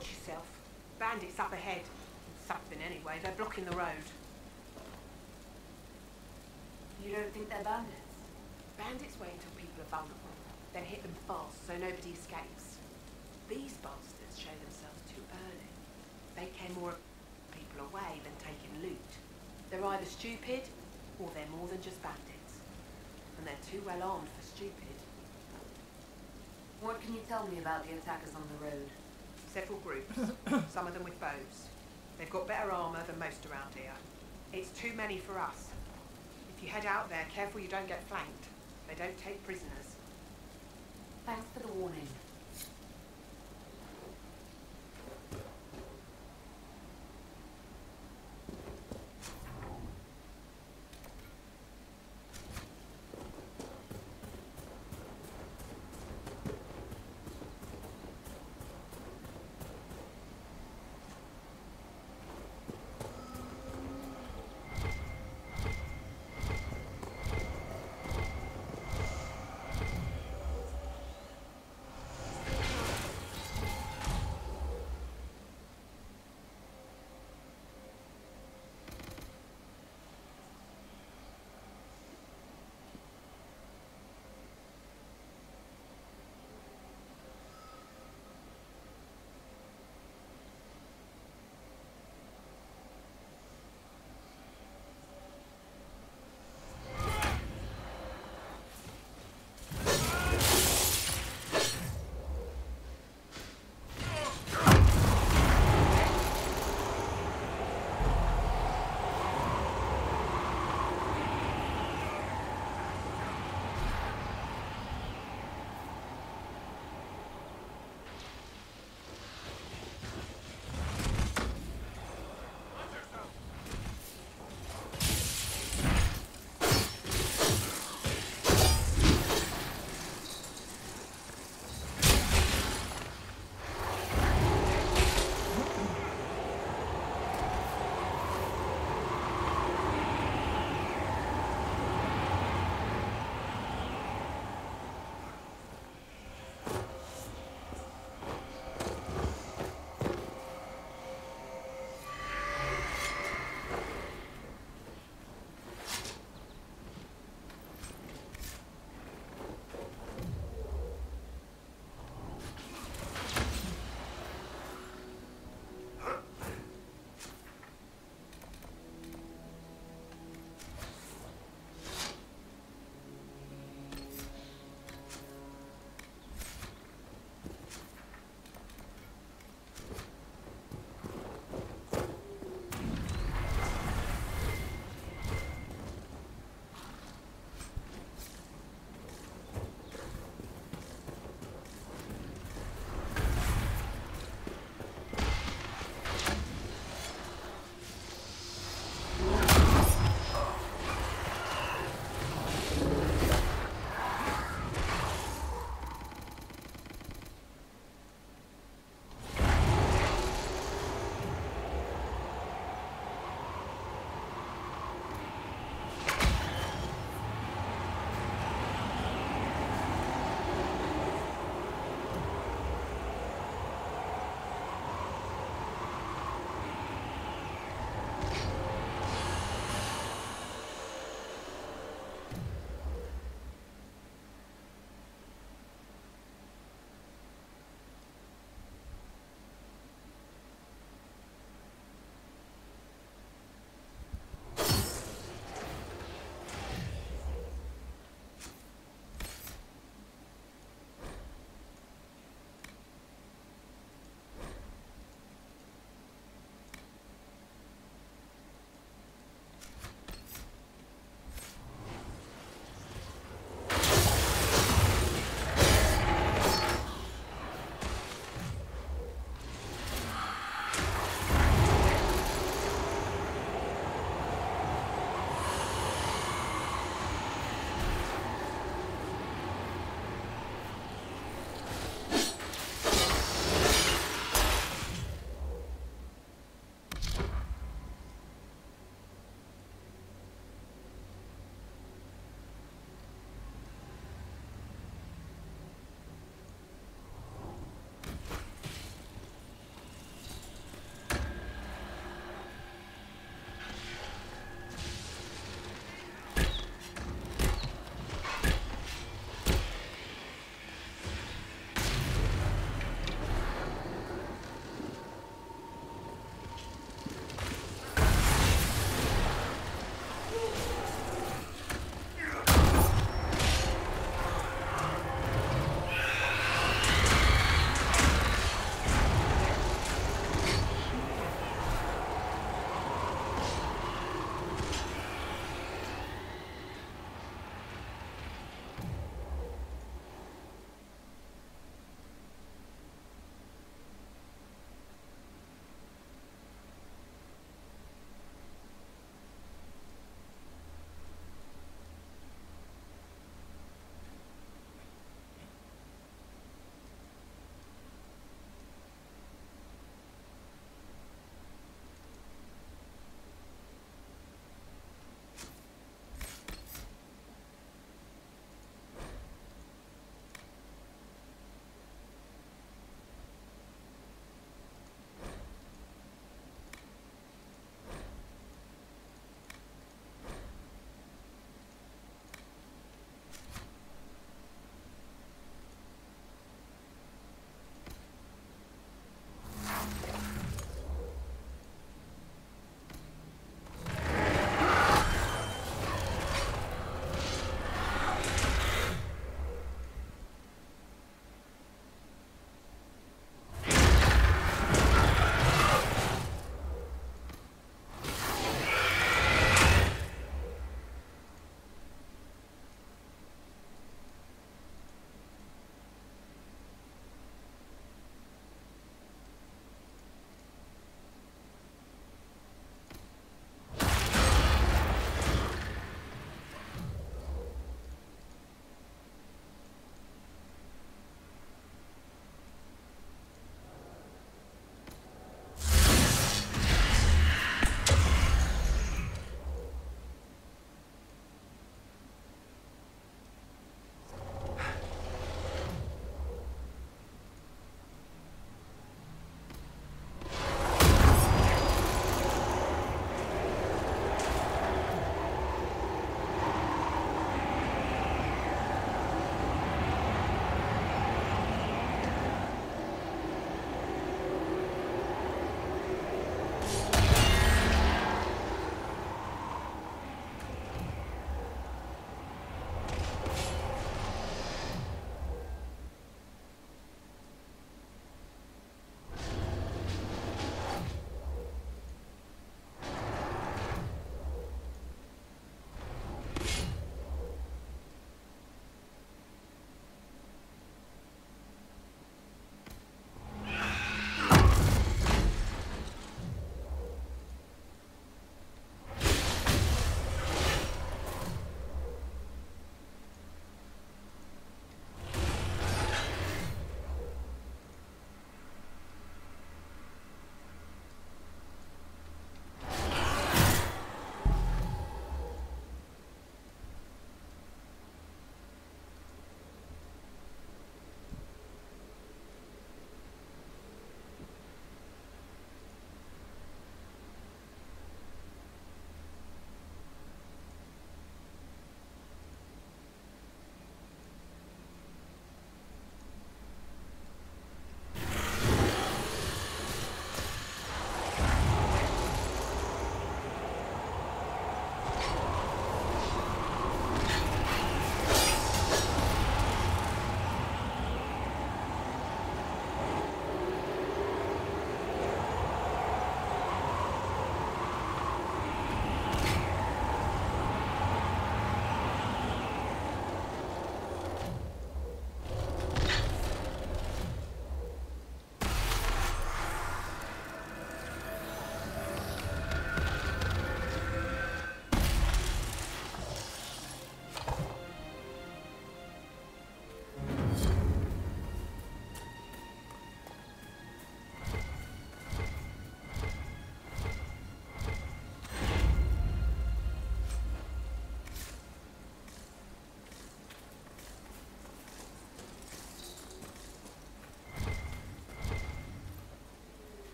Watch yourself. Bandits up ahead. Something anyway. They're blocking the road. You don't think they're bandits? Bandits wait until people are vulnerable, then hit them fast so nobody escapes. These bastards show themselves too early. They care more of people away than taking loot. They're either stupid or they're more than just bandits. And they're too well armed for stupid. What can you tell me about the attackers on the road? Several groups, some of them with bows. They've got better armour than most around here. It's too many for us. If you head out there, careful you don't get flanked. They don't take prisoners. Thanks for the warning.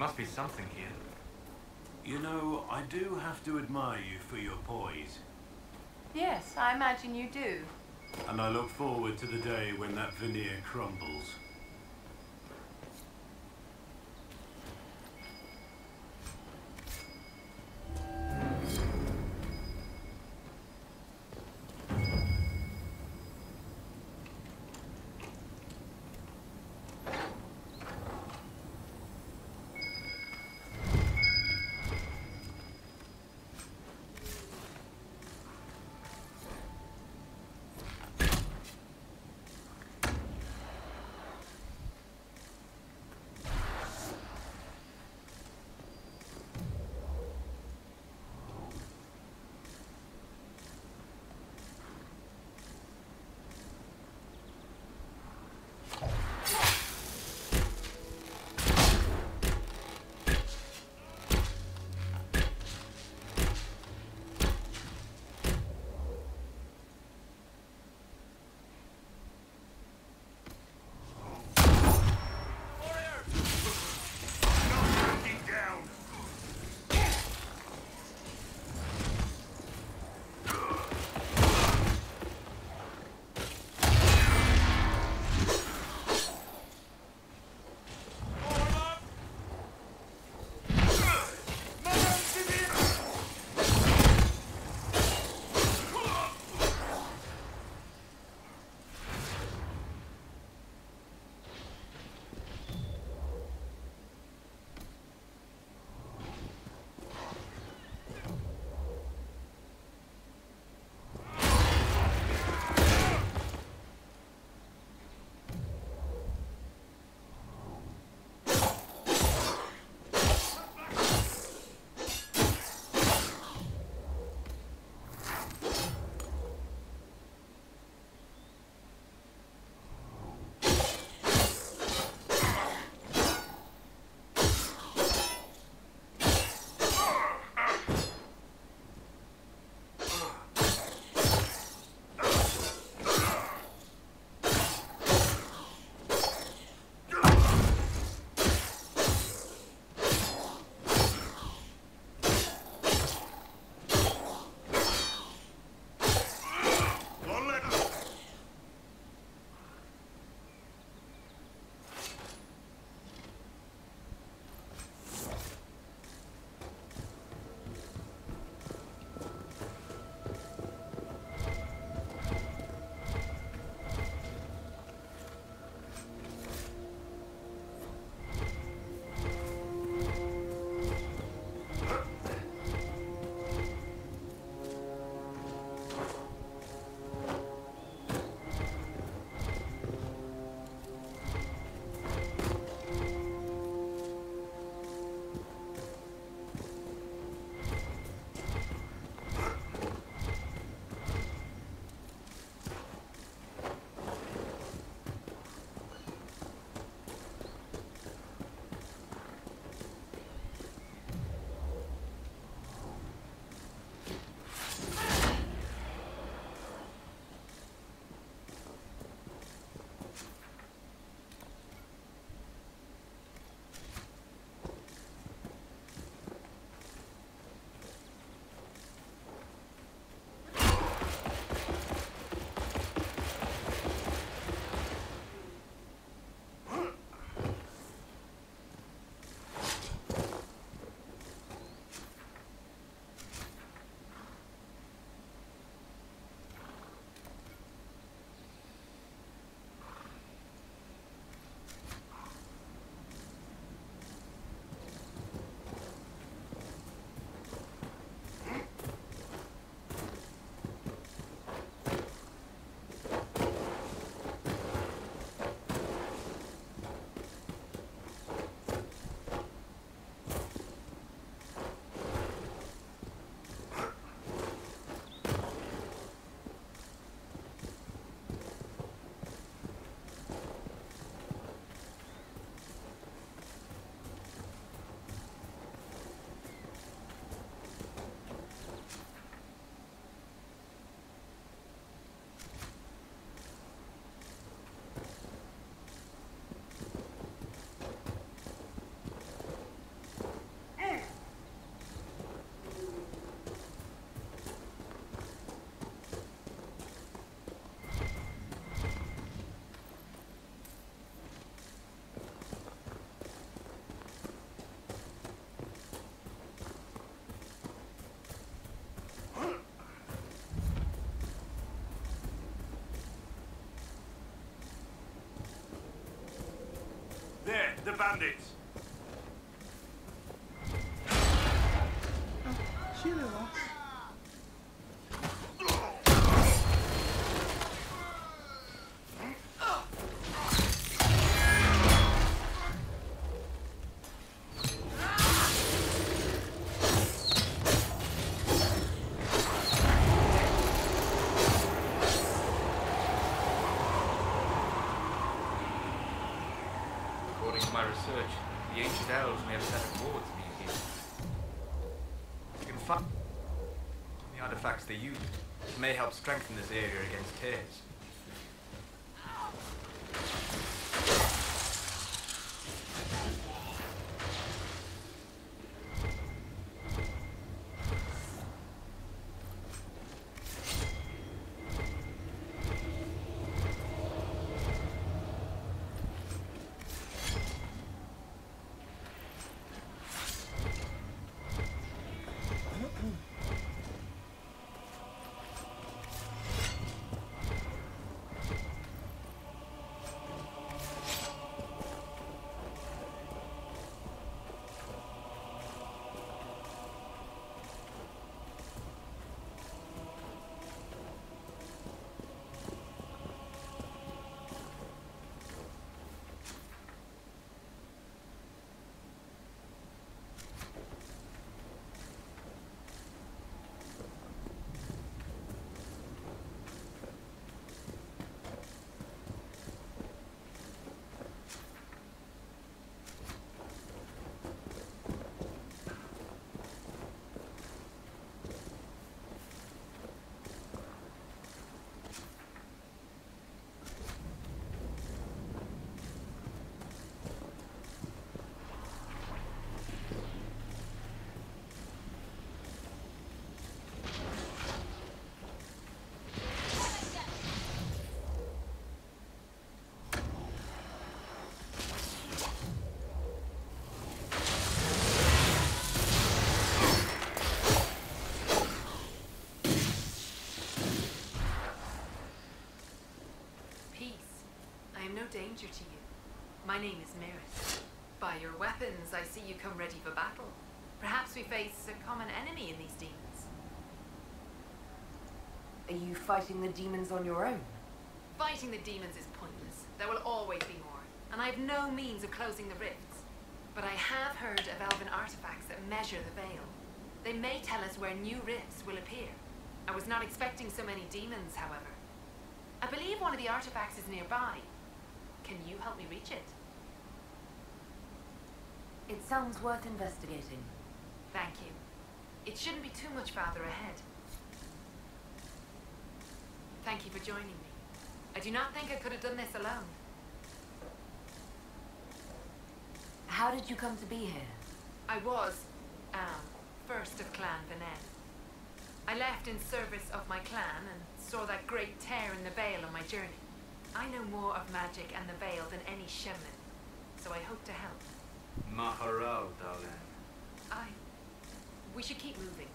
Must be something here. You know, I do have to admire you for your poise. Yes, I imagine you do. And I look forward to the day when that veneer crumbles. the bandits! Research, the ancient elves may have set up wards near here. You can find the artifacts they use may help strengthen this area against tears. Peace. I am no danger to you. My name is Mihris. By your weapons, I see you come ready for battle. Perhaps we face a common enemy in these demons. Are you fighting the demons on your own? Fighting the demons is pointless. There will always be more, and I have no means of closing the rifts. But I have heard of elven artifacts that measure the veil. They may tell us where new rifts will appear. I was not expecting so many demons, however. I believe one of the artifacts is nearby. Can you help me reach it? It sounds worth investigating. Thank you. It shouldn't be too much farther ahead. Thank you for joining me. I do not think I could have done this alone. How did you come to be here? I was, um, first of Clan Venen. I left in service of my clan and saw that great tear in the veil on my journey. I know more of magic and the Veil than any shaman, so I hope to help. Maharal, darling. I... We should keep moving.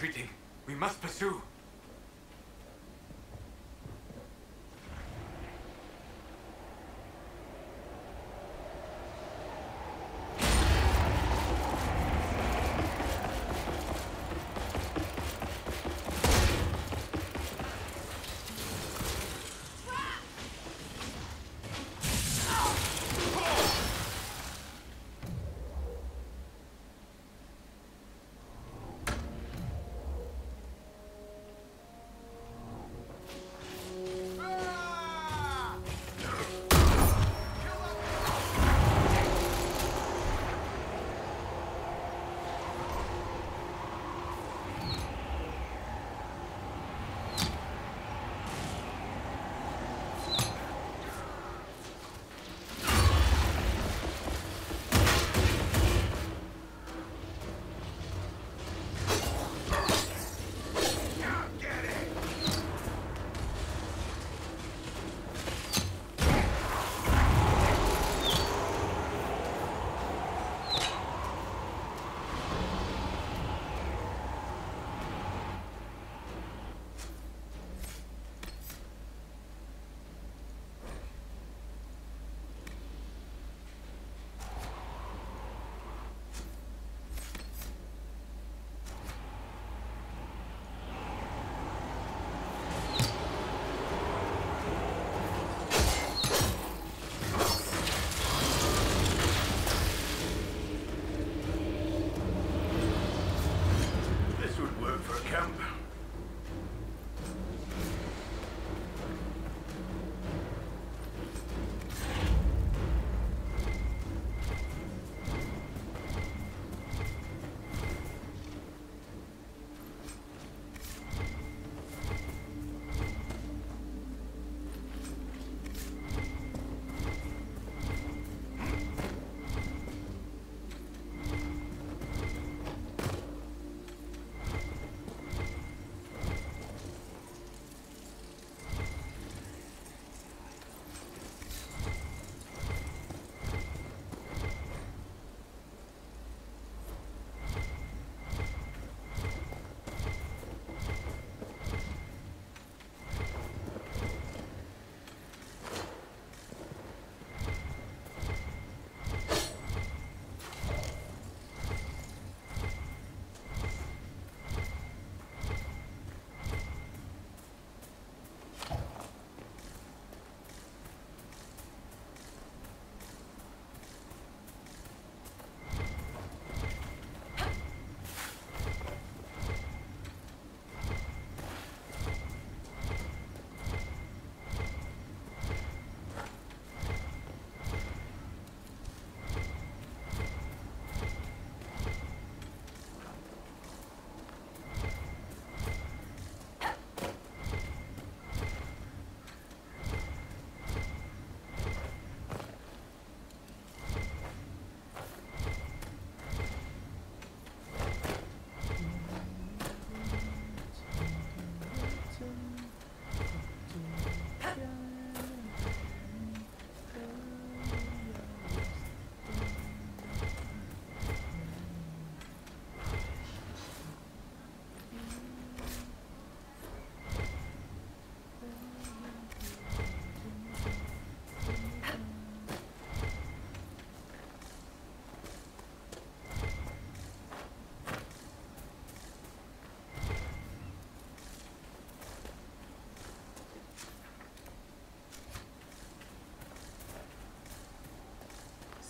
Retreating. We must pursue.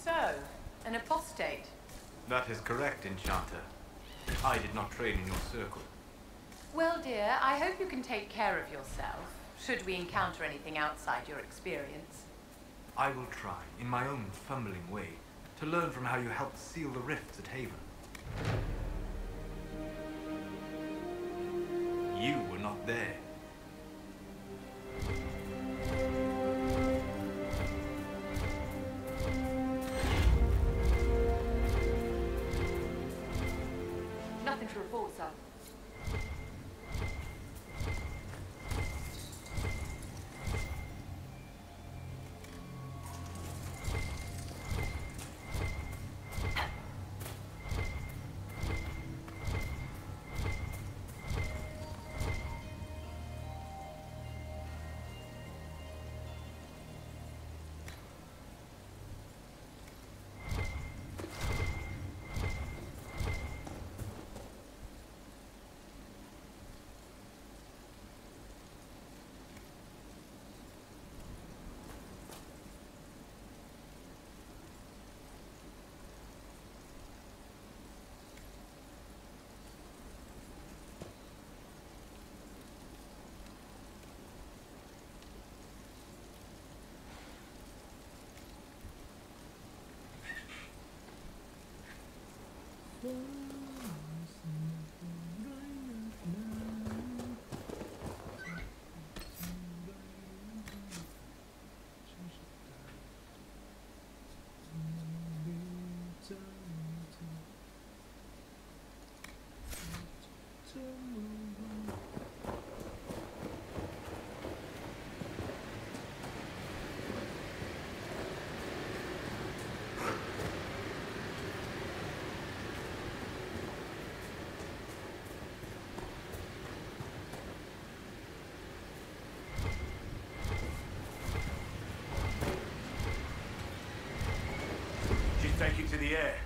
An apostate. That is correct, Enchanter. I did not train in your circle. Well, dear, I hope you can take care of yourself, should we encounter anything outside your experience. I will try, in my own fumbling way, to learn from how you helped seal the rifts at Haven. You were not there. She's the air.